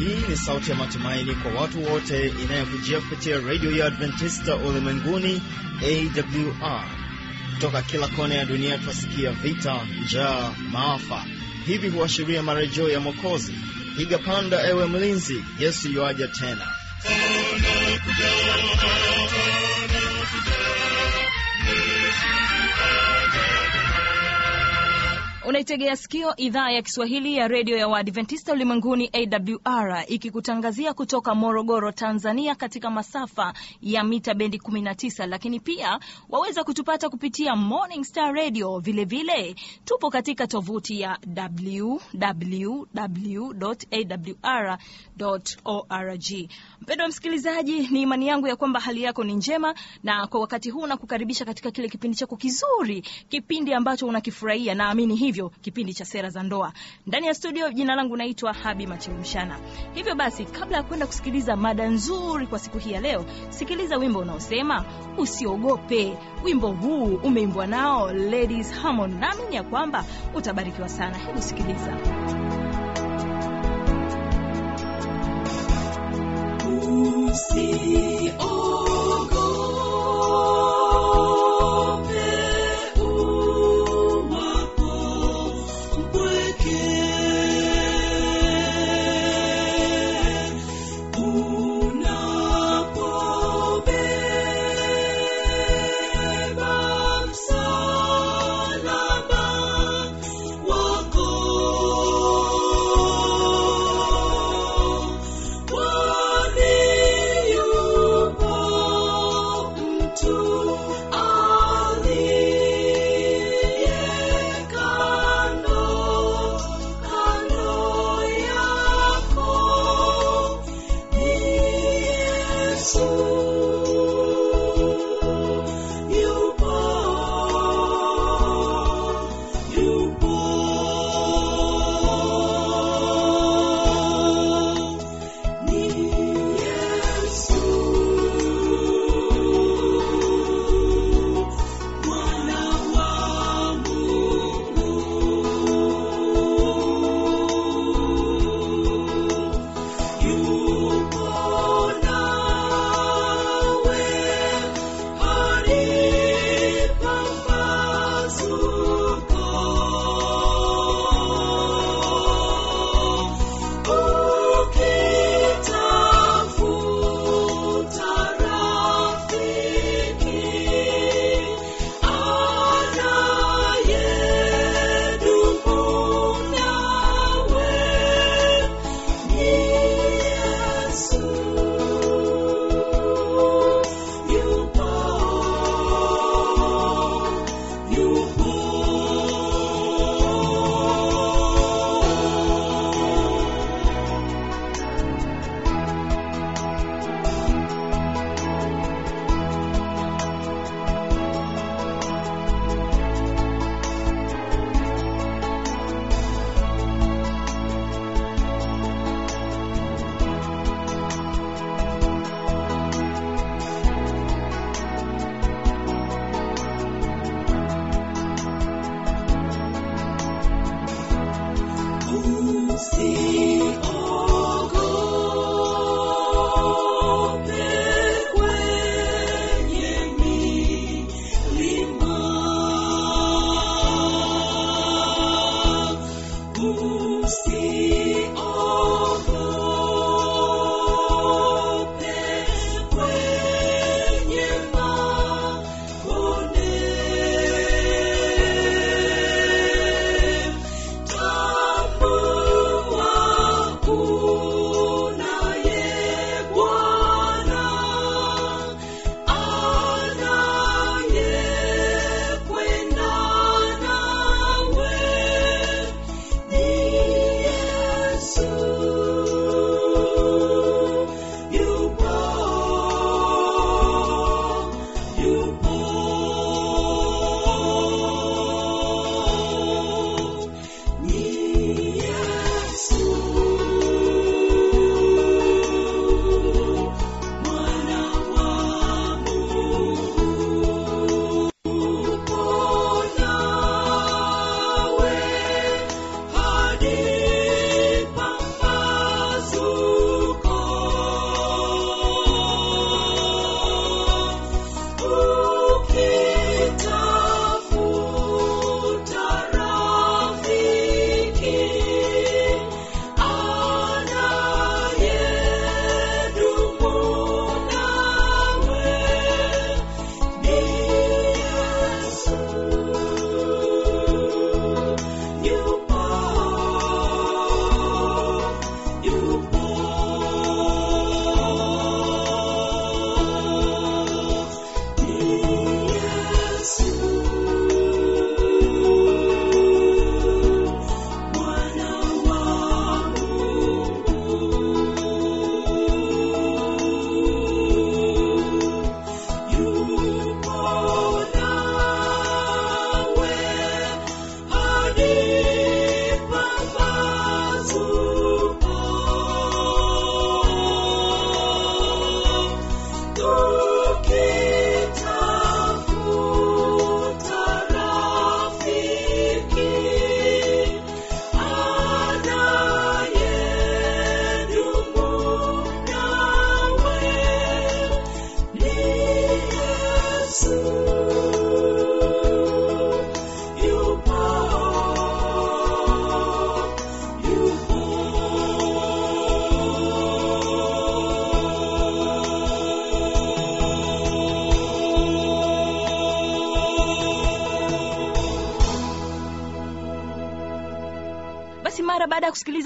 Hii ni sauti ya matumaini kwa watu wote inayokujia kupitia redio ya Adventista ulimwenguni AWR. Kutoka kila kona ya dunia twasikia vita, njaa, maafa. Hivi huashiria marejeo ya mokozi Piga panda, ewe mlinzi, Yesu yuaja tena. Unaitegea sikio idhaa ya Kiswahili ya redio ya Waadventista ulimwenguni AWR ikikutangazia kutoka Morogoro, Tanzania, katika masafa ya mita bendi 19, lakini pia waweza kutupata kupitia Morning Star Radio. Vilevile vile, tupo katika tovuti ya www.awr.org. Mpendwa msikilizaji, ni imani yangu ya kwamba hali yako ni njema, na kwa wakati huu nakukaribisha katika kile kipindi chako kizuri, kipindi ambacho unakifurahia, naamini hivyo kipindi cha sera za ndoa ndani ya studio. Jina langu naitwa Habi Machilumshana. Hivyo basi, kabla ya kwenda kusikiliza mada nzuri kwa siku hii ya leo, sikiliza wimbo unaosema usiogope. Wimbo huu umeimbwa nao Ladies Harmony, naamini ya kwamba utabarikiwa sana. Hebu sikiliza. Tambua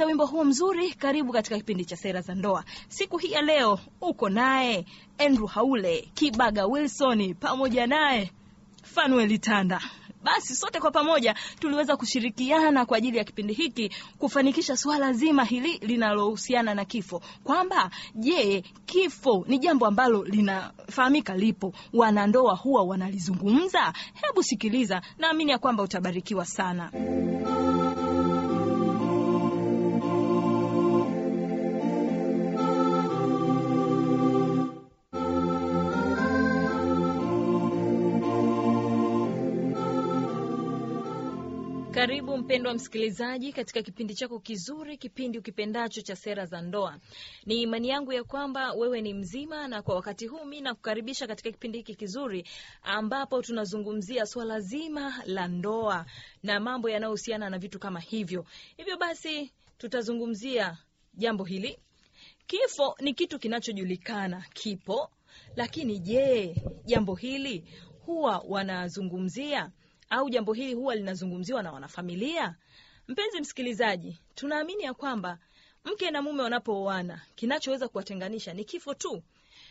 kusikiliza wimbo huo mzuri, karibu katika kipindi cha Sera za Ndoa. Siku hii ya leo uko naye Andrew Haule, Kibaga Wilson pamoja naye Fanuel Tanda. Basi sote kwa pamoja tuliweza kushirikiana kwa ajili ya kipindi hiki kufanikisha swala zima hili linalohusiana na kifo, kwamba je, kifo ni jambo ambalo linafahamika lipo, wanandoa huwa wanalizungumza? Hebu sikiliza, naamini ya kwamba utabarikiwa sana. Mpendwa msikilizaji katika kipindi chako kizuri, kipindi ukipendacho cha sera za ndoa. Ni imani yangu ya kwamba wewe ni mzima, na kwa wakati huu mi nakukaribisha katika kipindi hiki kizuri ambapo tunazungumzia swala zima la ndoa na mambo yanayohusiana na vitu kama hivyo. Hivyo basi tutazungumzia jambo hili. Kifo ni kitu kinachojulikana, kipo, lakini je, jambo hili huwa wanazungumzia au jambo hili huwa linazungumziwa na wanafamilia? Mpenzi msikilizaji, tunaamini ya kwamba mke na mume wanapooana kinachoweza kuwatenganisha ni kifo tu,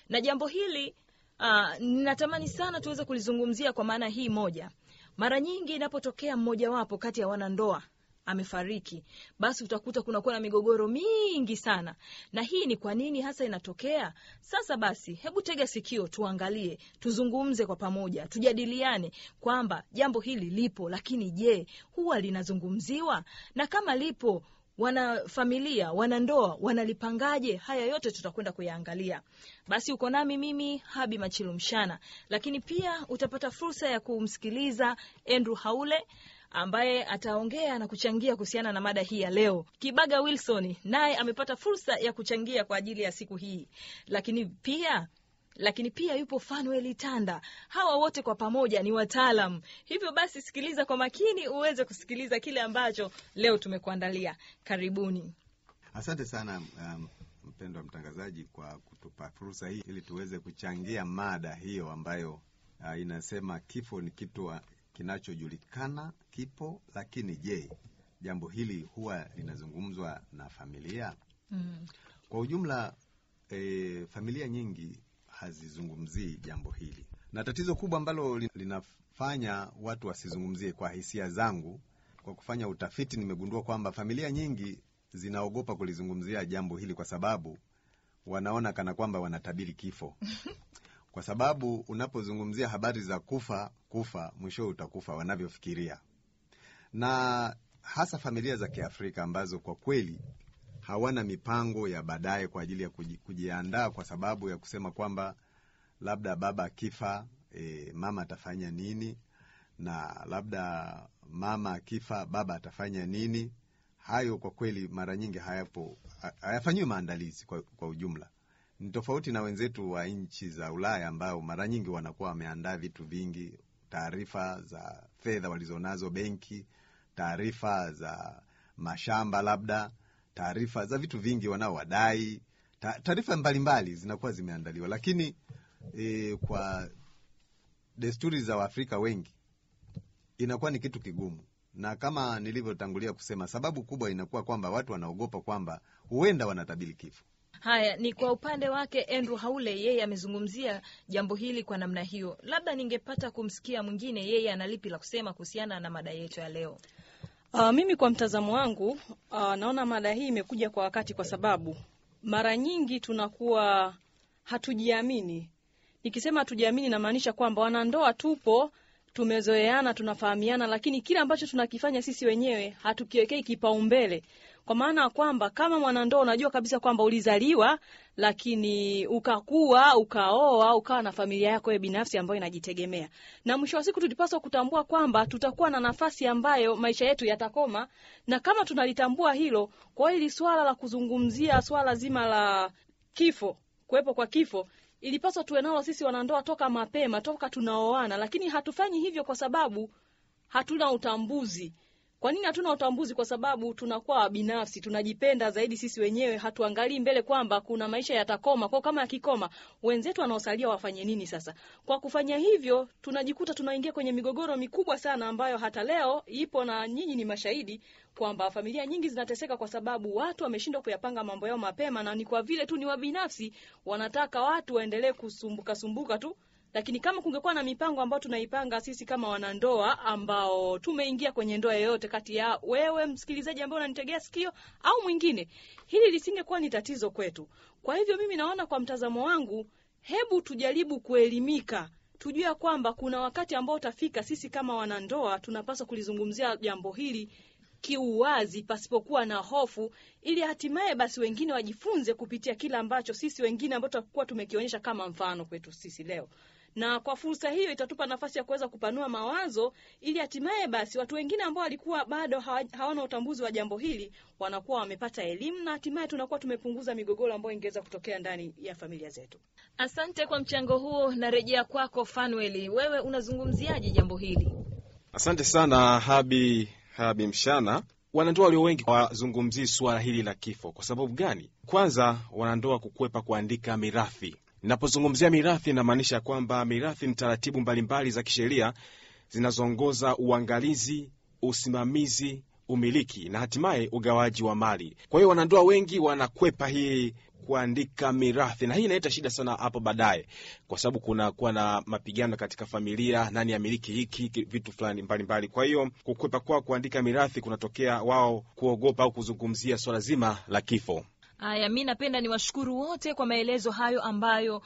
na jambo hili uh, natamani sana tuweze kulizungumzia kwa maana hii moja. Mara nyingi inapotokea mmojawapo kati ya wanandoa amefariki, basi utakuta kunakuwa na migogoro mingi sana. Na hii ni kwa nini hasa inatokea? Sasa basi, hebu tega sikio, tuangalie, tuzungumze kwa pamoja, tujadiliane kwamba jambo hili lipo, lakini je, huwa linazungumziwa? Na kama lipo wanafamilia wanandoa wanalipangaje? Haya yote tutakwenda kuyaangalia. Basi uko nami mimi Habi Machilumshana, lakini pia utapata fursa ya kumsikiliza Andrew Haule ambaye ataongea na kuchangia kuhusiana na mada hii ya leo. Kibaga Wilson naye amepata fursa ya kuchangia kwa ajili ya siku hii, lakini pia lakini pia yupo Fanuel Tanda. Hawa wote kwa pamoja ni wataalam. Hivyo basi, sikiliza kwa makini uweze kusikiliza kile ambacho leo tumekuandalia. Karibuni. Asante sana um, mtangazaji kwa kutupa fursa hii ili tuweze kuchangia mada hiyo ambayo uh, inasema kifo ni kitu kinachojulikana kipo, lakini je, jambo hili huwa linazungumzwa na familia? Mm. Kwa ujumla e, familia nyingi hazizungumzii jambo hili, na tatizo kubwa ambalo linafanya watu wasizungumzie, kwa hisia zangu, kwa kufanya utafiti, nimegundua kwamba familia nyingi zinaogopa kulizungumzia jambo hili kwa sababu wanaona kana kwamba wanatabiri kifo kwa sababu unapozungumzia habari za kufa kufa, mwisho utakufa wanavyofikiria, na hasa familia za Kiafrika ambazo kwa kweli hawana mipango ya baadaye kwa ajili ya kuji, kujiandaa kwa sababu ya kusema kwamba labda baba akifa, e, mama atafanya nini, na labda mama akifa, baba atafanya nini. Hayo kwa kweli mara nyingi hayapo, hayafanyiwi maandalizi kwa, kwa ujumla ni tofauti na wenzetu wa nchi za Ulaya ambao mara nyingi wanakuwa wameandaa vitu vingi, taarifa za fedha walizonazo benki, taarifa za mashamba, labda taarifa za vitu vingi wanaowadai, taarifa mbalimbali zinakuwa zimeandaliwa. Lakini e, kwa desturi za Waafrika wengi inakuwa ni kitu kigumu, na kama nilivyotangulia kusema, sababu kubwa inakuwa kwamba watu wanaogopa kwamba huenda wanatabiri kifo. Haya ni kwa upande wake Andrew Haule, yeye amezungumzia jambo hili kwa namna hiyo. Labda ningepata kumsikia mwingine, yeye ana lipi la kusema kuhusiana na mada yetu ya leo. Uh, mimi kwa mtazamo wangu uh, naona mada hii imekuja kwa wakati, kwa sababu mara nyingi tunakuwa hatujiamini. Nikisema hatujiamini, namaanisha kwamba wanandoa tupo, tumezoeana, tunafahamiana, lakini kile ambacho tunakifanya sisi wenyewe hatukiwekei kipaumbele. Kwa maana ya kwamba kama mwanandoa unajua kabisa kwamba ulizaliwa, lakini ukakua, ukaoa, ukawa na familia yako wewe binafsi ambayo inajitegemea, na mwisho wa siku tulipaswa kutambua kwamba tutakuwa na nafasi ambayo maisha yetu yatakoma, na kama tunalitambua hilo, kwa hili swala la kuzungumzia swala zima la kifo, kuwepo kwa kifo ilipaswa tuwe nalo sisi wanandoa toka mapema, toka tunaoana, lakini hatufanyi hivyo kwa sababu hatuna utambuzi Kwa nini hatuna utambuzi? Kwa sababu tunakuwa binafsi, tunajipenda zaidi sisi wenyewe, hatuangalii mbele kwamba kuna maisha yatakoma. Kwa kama yakikoma, wenzetu wanaosalia wafanye nini sasa? Kwa kufanya hivyo, tunajikuta tunaingia kwenye migogoro mikubwa sana ambayo hata leo ipo, na nyinyi ni mashahidi kwamba familia nyingi zinateseka kwa sababu watu wameshindwa kuyapanga mambo yao mapema, na ni kwa vile tu ni wabinafsi, wanataka watu waendelee kusumbuka sumbuka tu lakini kama kungekuwa na mipango ambayo tunaipanga sisi kama wanandoa ambao tumeingia kwenye ndoa yoyote, kati ya wewe msikilizaji ambaye unanitegea sikio au mwingine, hili lisingekuwa ni tatizo kwetu. Kwa hivyo mimi naona kwa mtazamo wangu, hebu tujaribu kuelimika, tujue kwamba kuna wakati ambao utafika, sisi kama wanandoa tunapaswa kulizungumzia jambo hili kiuwazi pasipokuwa na hofu, ili hatimaye basi wengine wajifunze kupitia kile ambacho sisi wengine ambao tutakuwa tumekionyesha kama mfano kwetu sisi leo na kwa fursa hiyo itatupa nafasi ya kuweza kupanua mawazo ili hatimaye basi watu wengine ambao walikuwa bado hawana utambuzi wa jambo hili wanakuwa wamepata elimu na hatimaye tunakuwa tumepunguza migogoro ambayo ingeweza kutokea ndani ya familia zetu. Asante kwa mchango huo. Narejea kwako Fanueli, wewe unazungumziaje jambo hili? Asante sana Habi Habi Mshana. Wanandoa walio wengi wazungumzii suala hili la kifo. Kwa sababu gani? Kwanza, wanandoa kukwepa kuandika mirathi Ninapozungumzia mirathi inamaanisha kwamba mirathi ni taratibu mbalimbali za kisheria zinazoongoza uangalizi, usimamizi, umiliki na hatimaye ugawaji wa mali. Kwa hiyo wanandoa wengi wanakwepa hii kuandika mirathi, na hii inaleta shida sana hapo baadaye, kwa sababu kunakuwa na mapigano katika familia, nani amiliki hiki vitu fulani mbalimbali. Kwa hiyo kukwepa kwao kuandika mirathi kunatokea wao kuogopa au kuzungumzia swala zima la kifo. Haya, mi napenda niwashukuru wote kwa maelezo hayo ambayo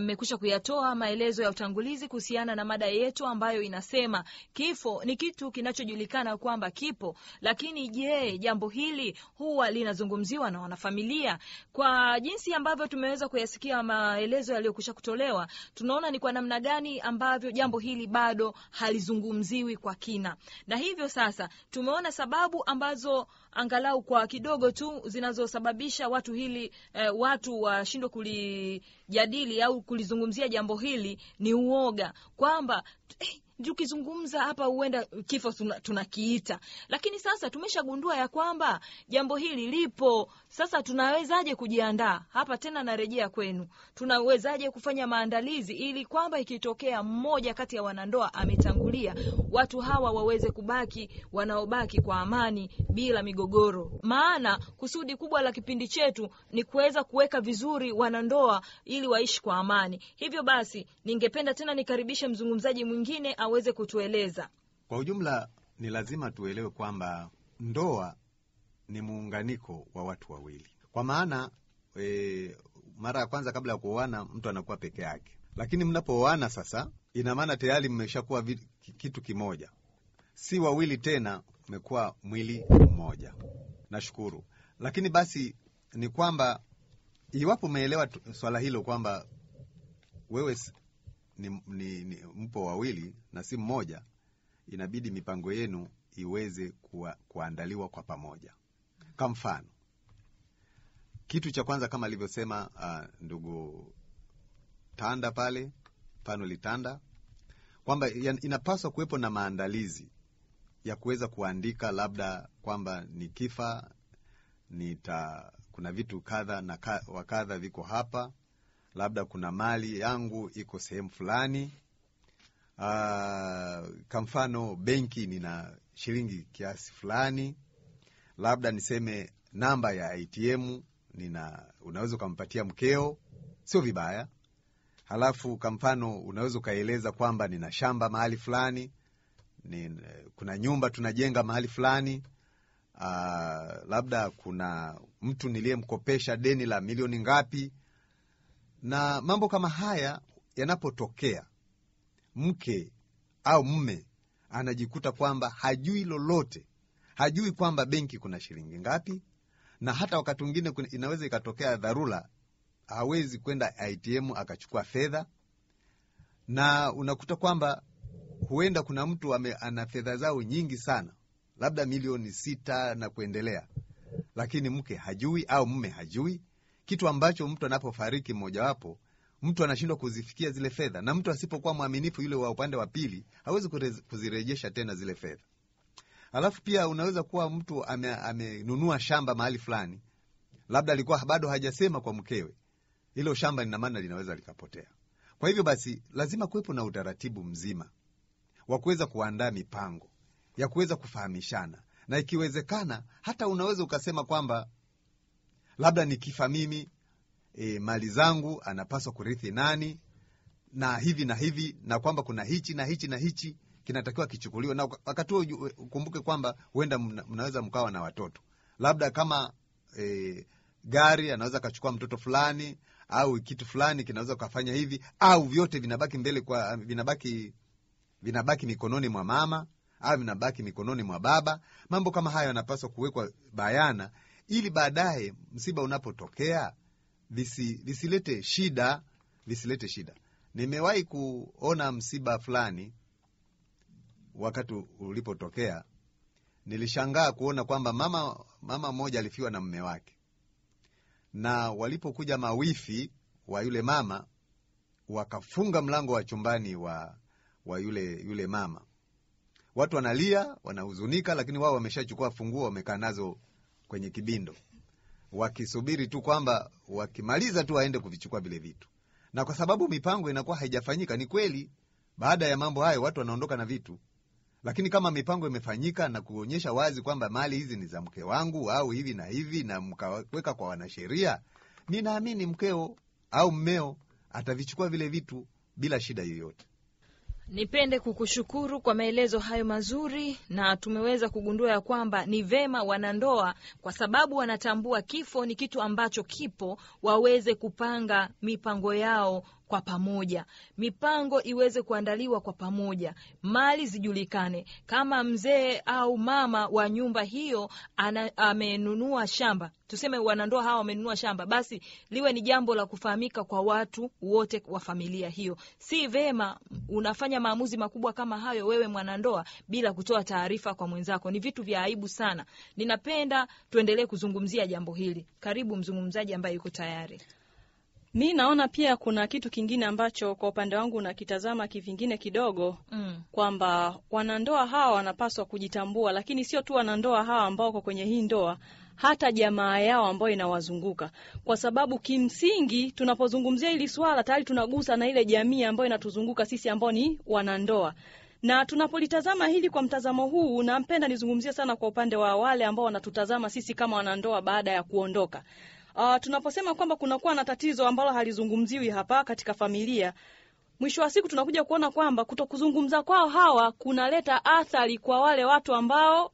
mmekwisha uh, kuyatoa maelezo ya utangulizi kuhusiana na mada yetu ambayo inasema kifo ni kitu kinachojulikana kwamba kipo, lakini je, jambo hili huwa linazungumziwa na wanafamilia? Kwa jinsi ambavyo tumeweza kuyasikia maelezo yaliyokwisha kutolewa, tunaona ni kwa namna gani ambavyo jambo hili bado halizungumziwi kwa kina, na hivyo sasa tumeona sababu ambazo angalau kwa kidogo tu zinazosababisha watu hili eh, watu washindwe kulijadili au kulizungumzia jambo hili ni uoga kwamba eh, tukizungumza hapa huenda kifo tunakiita, tuna lakini sasa tumeshagundua ya kwamba jambo hili lipo. Sasa tunawezaje kujiandaa? Hapa tena narejea kwenu, tunawezaje kufanya maandalizi ili kwamba ikitokea mmoja kati ya wanandoa ametangulia, watu hawa waweze kubaki wanaobaki kwa amani bila migogoro. Maana kusudi kubwa la kipindi chetu ni kuweza kuweka vizuri wanandoa ili waishi kwa amani. Hivyo basi, ningependa tena nikaribishe mzungumzaji mwingine aweze kutueleza. Kwa ujumla, ni lazima tuelewe kwamba ndoa ni muunganiko wa watu wawili, kwa maana e, mara ya kwanza kabla ya kuoana mtu anakuwa peke yake, lakini mnapooana sasa, ina maana tayari mmeshakuwa kitu kimoja, si wawili tena, mmekuwa mwili mmoja. Nashukuru. Lakini basi ni kwamba iwapo umeelewa swala hilo kwamba wewe ni, ni, ni mpo wawili na si mmoja, inabidi mipango yenu iweze kuwa, kuandaliwa kwa pamoja. Kwa mfano, kitu cha kwanza kama alivyosema uh, ndugu Tanda pale Pano litanda kwamba inapaswa kuwepo na maandalizi ya kuweza kuandika labda kwamba nikifa nita kuna vitu kadha na wa kadha viko hapa labda kuna mali yangu iko sehemu fulani. Kwa mfano benki nina shilingi kiasi fulani, labda niseme namba ya ATM nina, unaweza ukampatia mkeo, sio vibaya. Halafu kwa mfano unaweza ukaeleza kwamba nina shamba mahali fulani, kuna nyumba tunajenga mahali fulani. Aa, labda kuna mtu niliyemkopesha deni la milioni ngapi na mambo kama haya yanapotokea, mke au mme anajikuta kwamba hajui lolote, hajui kwamba benki kuna shilingi ngapi, na hata wakati mwingine inaweza ikatokea dharura, hawezi kwenda ATM akachukua fedha, na unakuta kwamba huenda kuna mtu ame, ana fedha zao nyingi sana, labda milioni sita na kuendelea, lakini mke hajui au mme hajui kitu ambacho mtu anapofariki mmojawapo, mtu anashindwa kuzifikia zile fedha, na mtu asipokuwa mwaminifu, yule wa upande wa pili hawezi kuzirejesha tena zile fedha. Alafu pia unaweza kuwa mtu amenunua ame- shamba mahali fulani, labda alikuwa bado hajasema kwa mkewe, hilo shamba lina maana linaweza likapotea. Kwa hivyo basi, lazima kuwepo na utaratibu mzima wa kuweza kuandaa mipango ya kuweza kufahamishana, na ikiwezekana hata unaweza ukasema kwamba labda nikifa mimi e, mali zangu anapaswa kurithi nani na hivi na hivi, na kwamba kuna hichi na hichi na hichi kinatakiwa kichukuliwe, na wakati huo ukumbuke kwamba huenda mna, mnaweza mkawa na watoto, labda kama e, gari anaweza akachukua mtoto fulani au kitu fulani kinaweza ukafanya hivi, au vyote vinabaki mbele kwa vinabaki vinabaki mikononi mwa mama au vinabaki mikononi mwa baba. Mambo kama hayo yanapaswa kuwekwa bayana, ili baadaye msiba unapotokea visi, visilete shida, visilete shida. Nimewahi kuona msiba fulani wakati ulipotokea, nilishangaa kuona kwamba mama mama mmoja alifiwa na mme wake, na walipokuja mawifi wa yule mama wakafunga mlango wa chumbani wa, wa yule yule mama. Watu wanalia wanahuzunika, lakini wao wameshachukua funguo, wamekaa nazo kwenye kibindo, wakisubiri tu kwamba wakimaliza tu waende kuvichukua vile vitu. Na kwa sababu mipango inakuwa haijafanyika, ni kweli, baada ya mambo hayo watu wanaondoka na vitu, lakini kama mipango imefanyika na kuonyesha wazi kwamba mali hizi ni za mke wangu au hivi na hivi, na mkaweka kwa wanasheria, ninaamini mkeo au mmeo atavichukua vile vitu bila shida yoyote. Nipende kukushukuru kwa maelezo hayo mazuri, na tumeweza kugundua ya kwamba ni vema wanandoa, kwa sababu wanatambua kifo ni kitu ambacho kipo, waweze kupanga mipango yao kwa pamoja, mipango iweze kuandaliwa kwa pamoja, mali zijulikane. Kama mzee au mama wa nyumba hiyo ana, amenunua shamba, tuseme wanandoa hawa wamenunua shamba, basi liwe ni jambo la kufahamika kwa watu wote wa familia hiyo. Si vema unafanya maamuzi makubwa kama hayo wewe mwanandoa bila kutoa taarifa kwa mwenzako, ni vitu vya aibu sana. Ninapenda tuendelee kuzungumzia jambo hili. Karibu mzungumzaji ambaye yuko tayari. Mi naona pia kuna kitu kingine ambacho kwa upande wangu nakitazama kivingine kidogo Mm. kwamba wanandoa hawa wanapaswa kujitambua, lakini sio tu wanandoa hawa ambao wako kwenye hii ndoa, hata jamaa yao ambayo inawazunguka, kwa sababu kimsingi tunapozungumzia hili swala tayari tunagusa na ile jamii ambayo inatuzunguka sisi ambao ni wanandoa na tunapolitazama hili kwa mtazamo huu, nampenda nizungumzie sana kwa upande wa wale ambao wanatutazama sisi kama wanandoa baada ya kuondoka. Uh, tunaposema kwamba kunakuwa na tatizo ambalo halizungumziwi hapa katika familia, mwisho wa siku tunakuja kuona kwamba kutokuzungumza kwao hawa kunaleta athari kwa wale watu ambao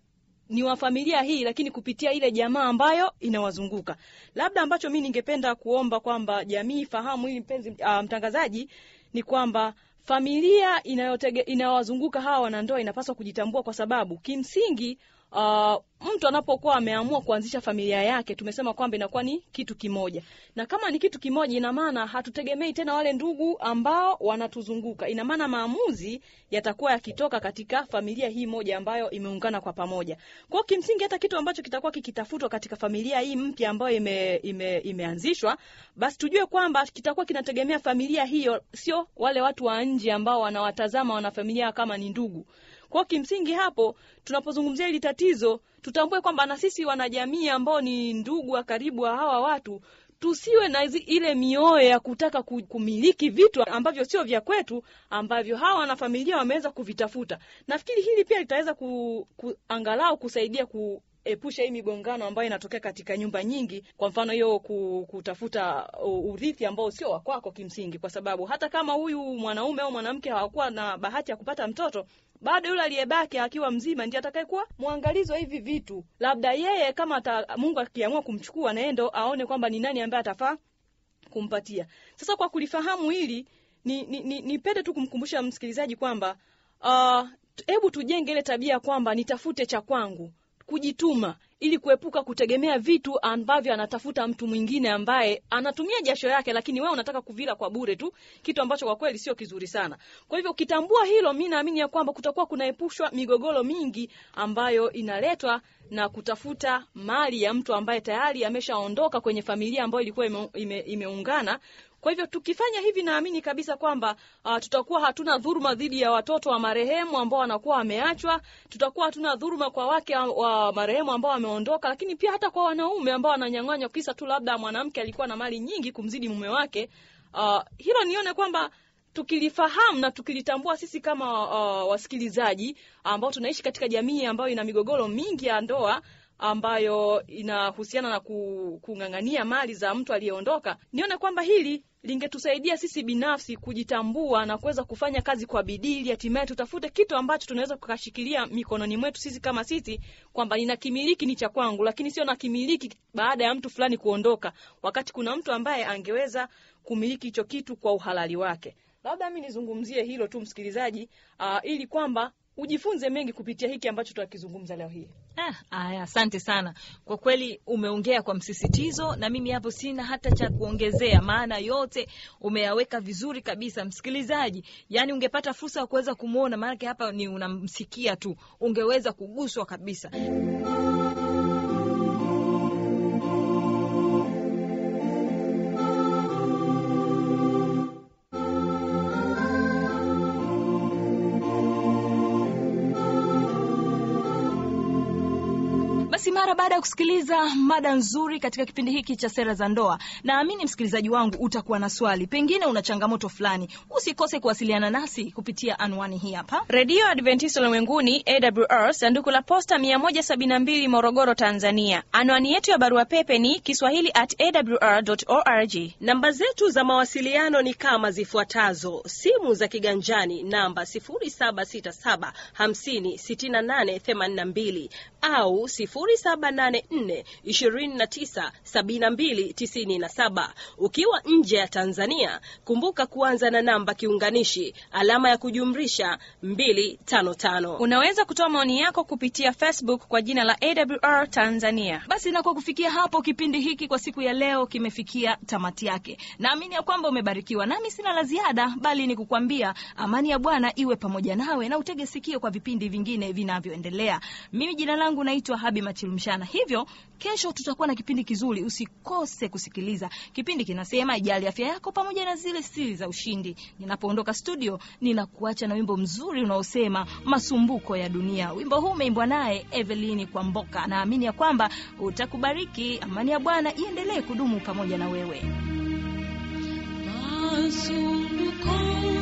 ni wa familia hii, lakini kupitia ile jamaa ambayo inawazunguka. Labda ambacho mi ningependa kuomba kwamba jamii fahamu hili, mpenzi uh, mtangazaji, ni kwamba familia inayotege inayowazunguka hawa wanandoa inapaswa kujitambua, kwa sababu kimsingi uh, mtu anapokuwa ameamua kuanzisha familia yake, tumesema kwamba inakuwa ni kitu kimoja, na kama ni kitu kimoja, ina maana hatutegemei tena wale ndugu ambao wanatuzunguka. Ina maana maamuzi yatakuwa yakitoka katika familia hii moja ambayo imeungana kwa pamoja. Kwa kimsingi, hata kitu ambacho kitakuwa kikitafutwa katika familia hii mpya ambayo ime, ime, imeanzishwa, basi tujue kwamba kitakuwa kinategemea familia hiyo, sio wale watu wa nje ambao wanawatazama wanafamilia kama ni ndugu. Kwa kimsingi hapo tunapozungumzia hili tatizo tutambue kwamba na sisi wanajamii ambao ni ndugu wa karibu wa hawa watu tusiwe na ile mioyo ya kutaka kumiliki vitu ambavyo sio vya kwetu ambavyo hawa wanafamilia wameweza kuvitafuta. Nafikiri hili pia litaweza ku, ku, angalau kusaidia ku epusha hii migongano ambayo inatokea katika nyumba nyingi. Kwa mfano hiyo kutafuta urithi ambao sio wa kwako kimsingi, kwa sababu hata kama huyu mwanaume au mwanamke hawakuwa na bahati ya kupata mtoto, bado yule aliyebaki akiwa mzima ndiye atakayekuwa mwangalizi wa hivi vitu. Labda yeye kama ata, Mungu akiamua kumchukua na yeye ndo aone kwamba ni nani ambaye atafaa kumpatia. Sasa kwa kulifahamu hili ni, ni, ni, nipende tu kumkumbusha msikilizaji kwamba uh, hebu tujenge ile tabia kwamba nitafute cha kwangu, kujituma ili kuepuka kutegemea vitu ambavyo anatafuta mtu mwingine ambaye anatumia jasho yake, lakini wewe unataka kuvila kwa bure tu, kitu ambacho kwa kweli sio kizuri sana. Kwa hivyo ukitambua hilo, mi naamini ya kwamba kutakuwa kunaepushwa migogoro mingi ambayo inaletwa na kutafuta mali ya mtu ambaye tayari ameshaondoka kwenye familia ambayo ilikuwa ime, ime, imeungana Kwa hivyo tukifanya hivi, naamini kabisa kwamba uh, tutakuwa hatuna dhuruma dhidi ya watoto wa marehemu ambao wanakuwa wameachwa, tutakuwa hatuna dhuruma kwa wake wa marehemu ambao wameondoka, lakini pia hata kwa wanaume ambao wananyang'anywa kisa tu labda mwanamke alikuwa na mali nyingi kumzidi mume wake. Uh, hilo nione kwamba tukilifahamu na tukilitambua sisi kama uh, wasikilizaji ambao tunaishi katika jamii ambayo ina migogoro mingi ya ndoa ambayo inahusiana na kung'ang'ania mali za mtu aliyeondoka, nione kwamba hili lingetusaidia sisi binafsi kujitambua na kuweza kufanya kazi kwa bidii, ili hatimaye tutafute kitu ambacho tunaweza kukashikilia mikononi mwetu sisi kama sisi, kwamba ninakimiliki ni cha kwangu, lakini sio nakimiliki baada ya mtu fulani kuondoka, wakati kuna mtu ambaye angeweza kumiliki hicho kitu kwa uhalali wake. Labda mi nizungumzie hilo tu msikilizaji, uh, ili kwamba ujifunze mengi kupitia hiki ambacho tunakizungumza leo hii. Ah, asante sana kwa kweli, umeongea kwa msisitizo, na mimi hapo sina hata cha kuongezea, maana yote umeyaweka vizuri kabisa. Msikilizaji, yani ungepata fursa ya kuweza kumwona, maanake hapa ni unamsikia tu, ungeweza kuguswa kabisa. Mara baada ya kusikiliza mada nzuri katika kipindi hiki cha sera za ndoa, naamini msikilizaji wangu utakuwa na swali, pengine una changamoto fulani. Usikose kuwasiliana nasi kupitia anwani hii hapa, Redio Adventista Ulimwenguni, AWR, sanduku la posta 172, Morogoro, Tanzania. Anwani yetu ya barua pepe ni kiswahili at awr org. Namba zetu za mawasiliano ni kama zifuatazo: simu za kiganjani namba 0767 50 68 82 au 0784 29 72 97. Ukiwa nje ya Tanzania, kumbuka kuanza na namba kiunganishi alama ya kujumrisha255 Unaweza kutoa maoni yako kupitia Facebook kwa jina la AWR Tanzania. Basi na kwa kufikia hapo, kipindi hiki kwa siku ya leo kimefikia tamati yake. Naamini ya kwamba umebarikiwa, nami sina la ziada, bali ni kukwambia amani ya Bwana iwe pamoja nawe na utege sikio kwa vipindi vingine vinavyoendelea. Mimi jina langu naitwa Habi Machilumshana, hivyo kesho tutakuwa na kipindi kizuri, usikose kusikiliza. Kipindi kinasema ijali afya yako pamoja na zile siri za ushindi. Ninapoondoka studio, ninakuacha na wimbo mzuri unaosema masumbuko ya dunia. Wimbo huu umeimbwa naye Evelini Kwamboka. Naamini ya kwamba utakubariki. Amani ya Bwana iendelee kudumu pamoja na wewe. Masumbuko